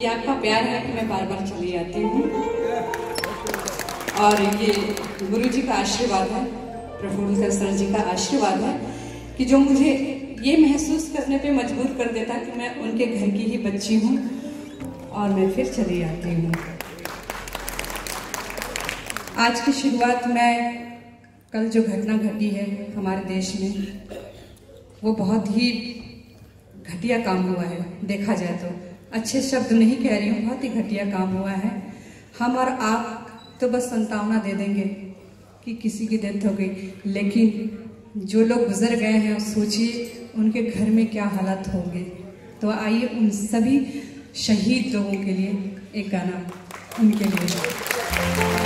ये आपका प्यार है कि मैं बार बार चली आती हूँ। और ये गुरु जी का आशीर्वाद है प्रफुल्ल सर जी का आशीर्वाद है कि जो मुझे ये महसूस करने पे मजबूर कर देता कि मैं उनके घर की ही बच्ची हूँ और मैं फिर चली आती हूँ। आज की शुरुआत मैं कल जो घटना घटी है हमारे देश में, वो बहुत ही घटिया काम हुआ है, देखा जाए तो। अच्छे शब्द नहीं कह रही हूँ, बहुत ही घटिया काम हुआ है। हम और आप तो बस संतावना दे देंगे कि किसी की डेथ हो गई। लेकिन जो लोग गुजर गए हैं सोचिए उनके घर में क्या हालत होंगे। तो आइए उन सभी शहीद लोगों के लिए एक गाना उनके लिए।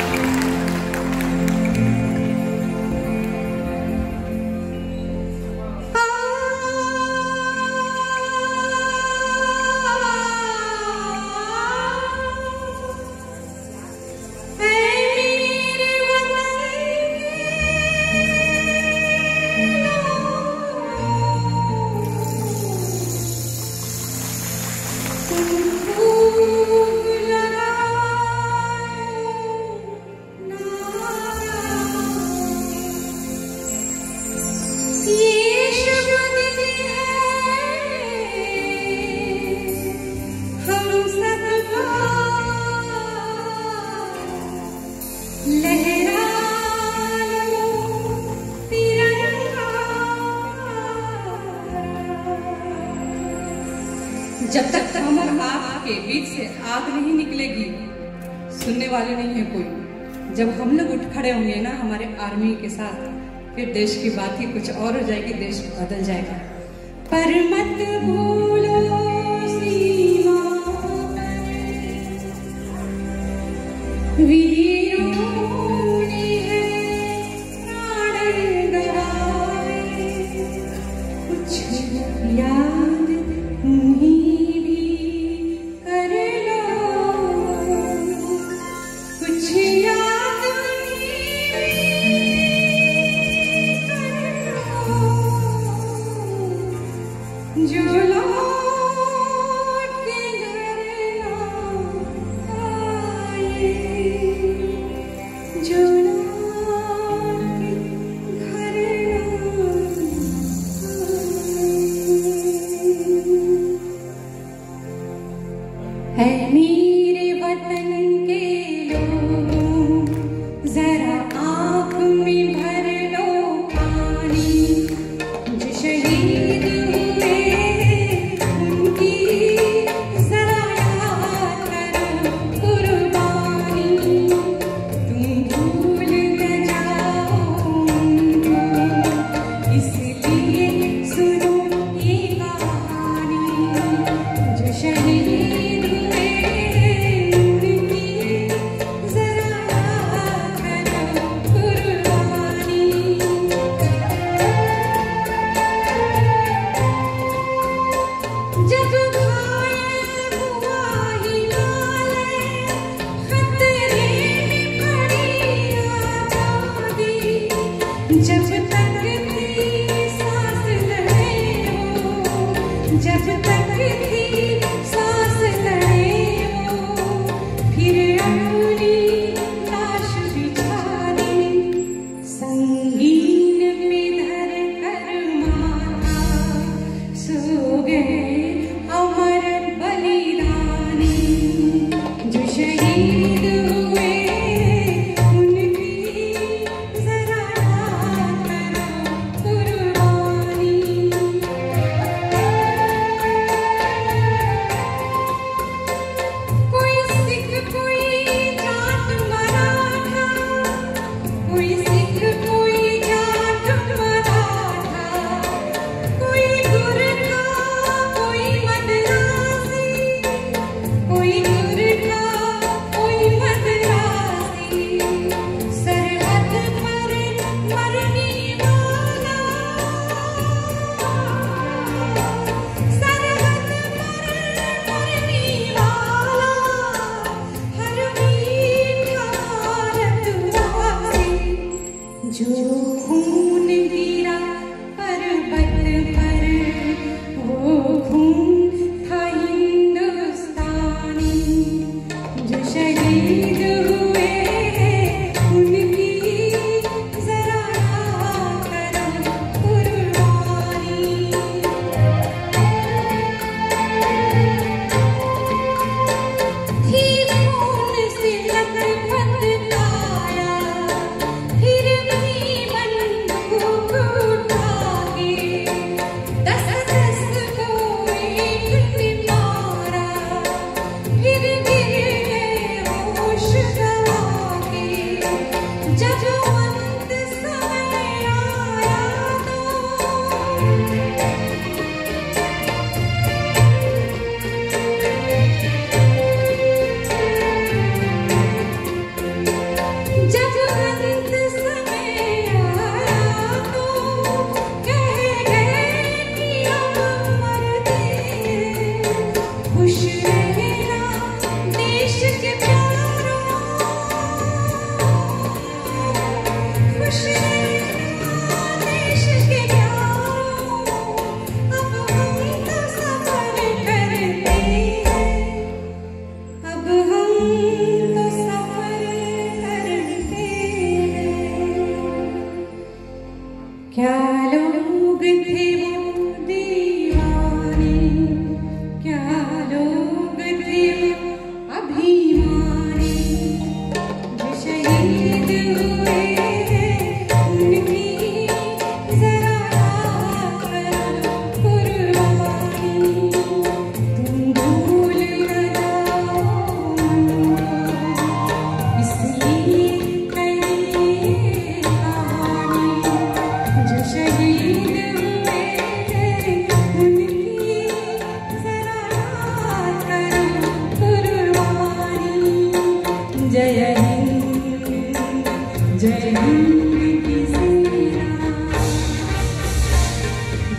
जब तक हम और आपके बीच से आग नहीं निकलेगी, सुनने वाले नहीं है कोई। जब हम लोग उठ खड़े होंगे ना हमारे आर्मी के साथ, फिर देश की बात ही कुछ और हो जाएगी, देश बदल जाएगा। पर मत भूलो।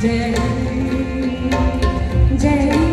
जय जय